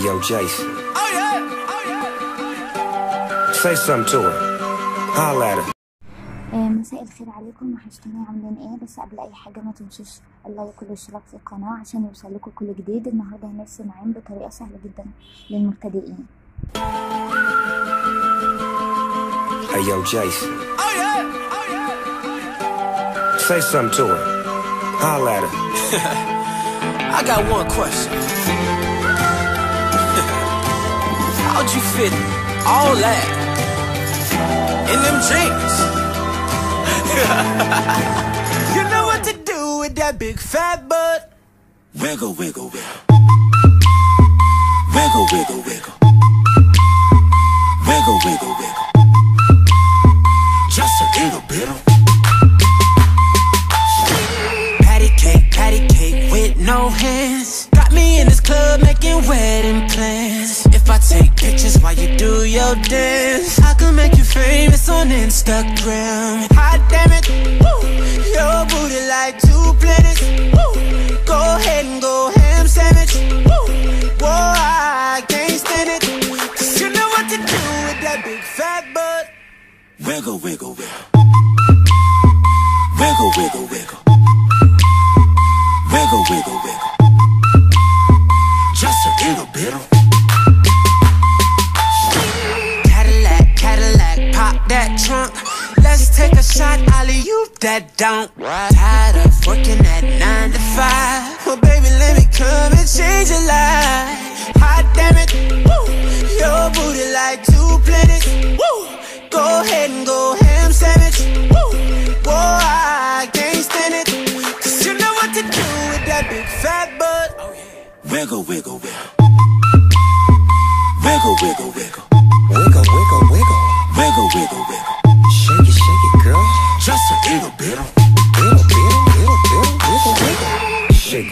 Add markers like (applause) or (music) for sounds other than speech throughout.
Hey yo, Jason. Oh yeah, oh yeah. Say something to her. Holla at her. مساء الخير عليكم وحشتوني عاملين إيه بس قبل أي حاجة ما تنسوش اللايك والاشتراك في القناة عشان يوصل لكم كل جديد النهارده هنرسم عين بطريقة سهلة جدا للمبتدئين Hey yo, Jason. Oh yeah, oh yeah. Say something to her. Holla at her. (laughs) I got one question. How'd you fit all that in them jeans? (laughs) you know what to do with that big fat butt. Wiggle, wiggle, wiggle. Wiggle, wiggle, wiggle. Wiggle, wiggle, wiggle. Just a little bit of. Patty cake, patty cake with no hands. Got me in this club making wedding plans. Take pictures while you do your dance, I can make you famous on Instagram. Hot damn it, woo. Your booty like two planets. Woo. Go ahead and go ham sandwich. Woo. Whoa, I can't stand it. Cause you know what to do with that big fat butt. Wiggle, wiggle, wiggle. Wiggle, wiggle, wiggle. Wiggle, wiggle, wiggle. Just a little bit that don't. Tired of working at nine to five. Well, baby, let me come and change your life. Hot damn it, woo. Your booty like two planets, woo. Go ahead and go ham sandwich, woo. Whoa, I can't stand it. Cause you know what to do with that big fat butt. Oh, wiggle, wiggle, wiggle. Wiggle, wiggle, wiggle. Wiggle,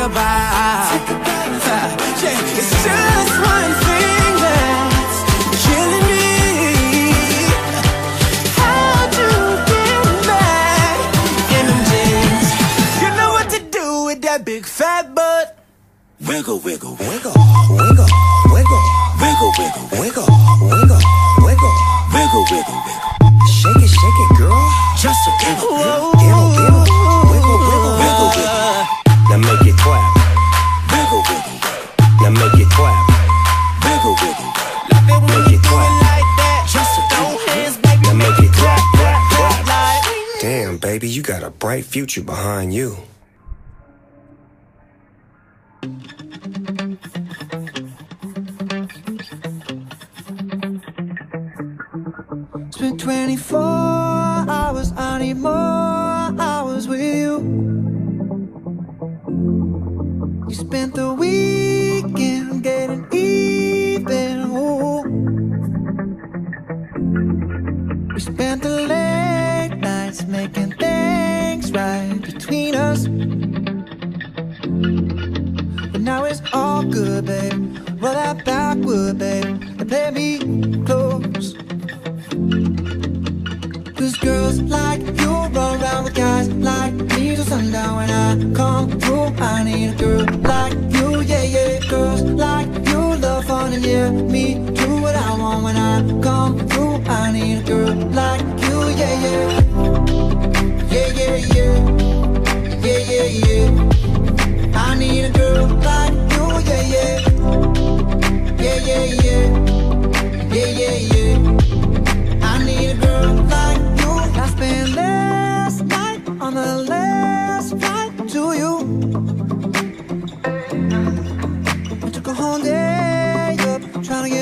Take a bow. Yeah, it's just one thing that's killing me. How'd you get back in them jeans? You know what to do with that big fat butt. Wiggle, wiggle, wiggle. Wiggle, wiggle, wiggle, Wiggle, wiggle, wiggle. wiggle, wiggle, wiggle. Wiggle, wiggle, wiggle. Shake it, shake it, girl. Just a little bit. Damn, baby, you got a bright future behind you. Spent 24 hours, I need more hours with you. You spent the weekend getting. Right between us. But now it's all good, babe. Roll that backward, babe, and play me close. Cause girls like you run around with guys like me till sundown when I come through. I need a girl like you, yeah, yeah. Girls like you love fun and yeah, me do what I want when I come through. I need a girl like I need a girl like you, yeah, yeah. Yeah, yeah, yeah. I need a girl like you. I spent last night on the last flight to you. I took a whole day up trying to get.